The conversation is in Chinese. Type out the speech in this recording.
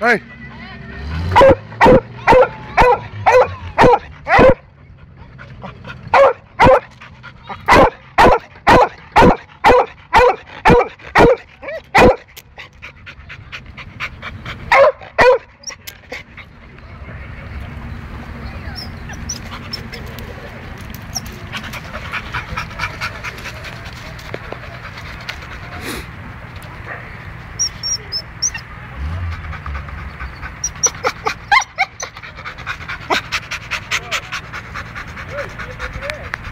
哎。